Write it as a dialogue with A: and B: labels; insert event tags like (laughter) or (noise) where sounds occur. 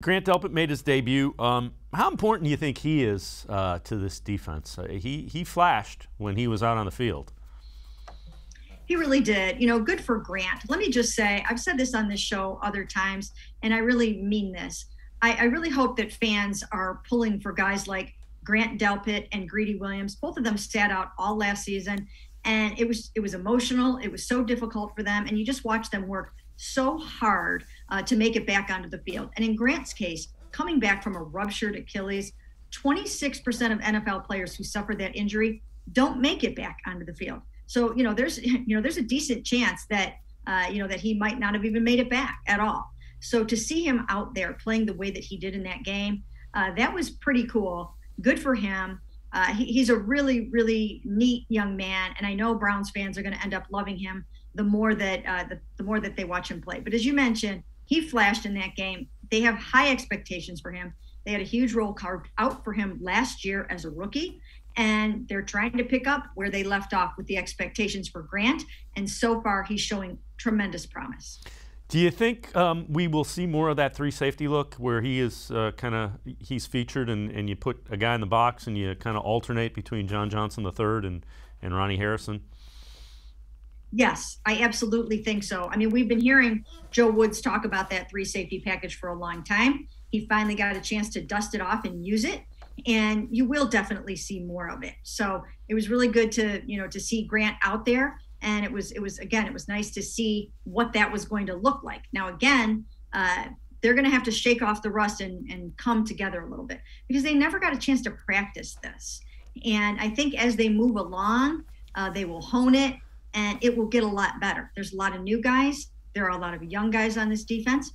A: Grant Delpit made his debut. Um, how important do you think he is uh, to this defense? Uh, he he flashed when he was out on the field.
B: He really did. You know, good for Grant. Let me just say, I've said this on this show other times, and I really mean this. I, I really hope that fans are pulling for guys like Grant Delpit and Greedy Williams. Both of them sat out all last season, and it was it was emotional. It was so difficult for them, and you just watch them work so hard uh, to make it back onto the field. And in Grant's case, coming back from a ruptured Achilles, 26% of NFL players who suffer that injury don't make it back onto the field. So you know, there's (laughs) you know, there's a decent chance that uh, you know that he might not have even made it back at all. So to see him out there playing the way that he did in that game, uh, that was pretty cool. Good for him. Uh, he, he's a really, really neat young man, and I know Browns fans are going to end up loving him the more that uh, the, the more that they watch him play. But as you mentioned, he flashed in that game. They have high expectations for him. They had a huge role carved out for him last year as a rookie, and they're trying to pick up where they left off with the expectations for Grant. And so far, he's showing tremendous promise.
A: Do you think um, we will see more of that three safety look where he is uh, kind of he's featured and, and you put a guy in the box and you kind of alternate between John Johnson III and, and Ronnie Harrison?
B: Yes, I absolutely think so. I mean, we've been hearing Joe Woods talk about that three safety package for a long time. He finally got a chance to dust it off and use it, and you will definitely see more of it. So it was really good to you know to see Grant out there, and it was it was again it was nice to see what that was going to look like. Now again. Uh, they're going to have to shake off the rust and, and come together a little bit because they never got a chance to practice this. And I think as they move along, uh, they will hone it and it will get a lot better. There's a lot of new guys. There are a lot of young guys on this defense.